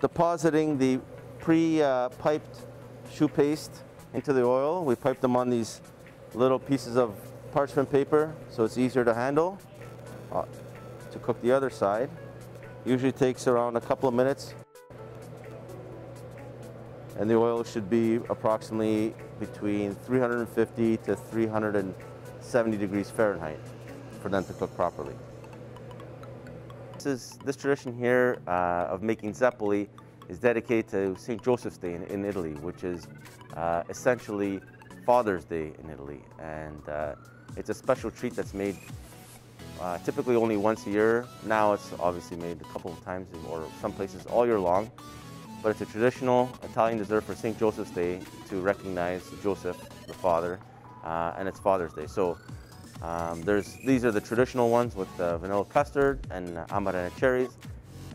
depositing the pre-piped choux paste into the oil. We pipe them on these little pieces of parchment paper so it's easier to handle. Uh, to cook the other side. Usually takes around a couple of minutes. And the oil should be approximately between 350 to 370 degrees Fahrenheit for them to cook properly. This, is, this tradition here uh, of making zeppoli is dedicated to St. Joseph's Day in, in Italy, which is uh, essentially Father's Day in Italy. And uh, it's a special treat that's made uh, typically only once a year. Now it's obviously made a couple of times or some places all year long. But it's a traditional Italian dessert for St. Joseph's Day to recognize Joseph, the father, uh, and it's Father's Day. So um, there's, these are the traditional ones with uh, vanilla custard and amarena cherries.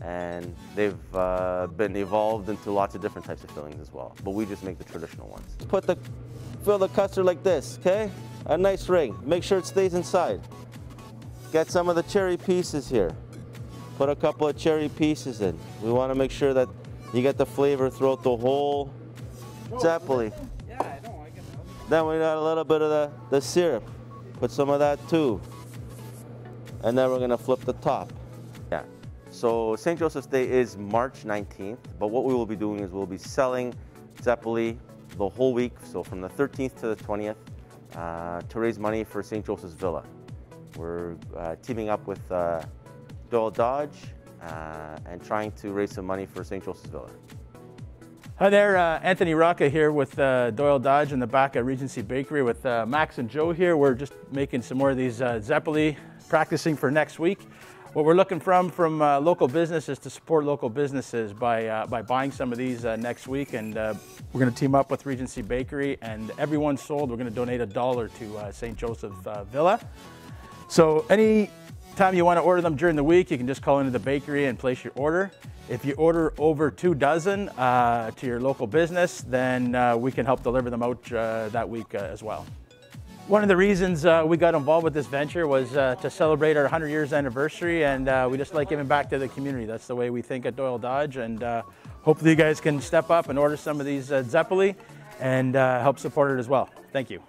And they've uh, been evolved into lots of different types of fillings as well. But we just make the traditional ones. Put the, fill the custard like this, okay? A nice ring. Make sure it stays inside. Get some of the cherry pieces here. Put a couple of cherry pieces in. We want to make sure that you get the flavor throughout the whole zeppoli. Yeah, I know, I get that. Then we got a little bit of the, the syrup. Put some of that too. And then we're gonna flip the top. Yeah. So St. Joseph's Day is March 19th, but what we will be doing is we'll be selling zeppoli the whole week, so from the 13th to the 20th, uh, to raise money for St. Joseph's Villa. We're uh, teaming up with uh, Doyle Dodge uh, and trying to raise some money for St. Joseph's Villa. Hi there, uh, Anthony Rocca here with uh, Doyle Dodge in the back of Regency Bakery with uh, Max and Joe here. We're just making some more of these uh, Zeppoli, practicing for next week. What we're looking from from uh, local businesses to support local businesses by uh, by buying some of these next week, and we're going to team up with Regency Bakery. And everyone sold, we're going to donate a dollar to St. Joseph Villa. So any time you want to order them during the week, you can just call into the bakery and place your order. If you order over two dozen uh, to your local business, then uh, we can help deliver them out uh, that week uh, as well. One of the reasons uh, we got involved with this venture was uh, to celebrate our 100 years anniversary, and we just like giving back to the community. That's the way we think at Doyle Dodge, and hopefully you guys can step up and order some of these Zeppoli and help support it as well. Thank you.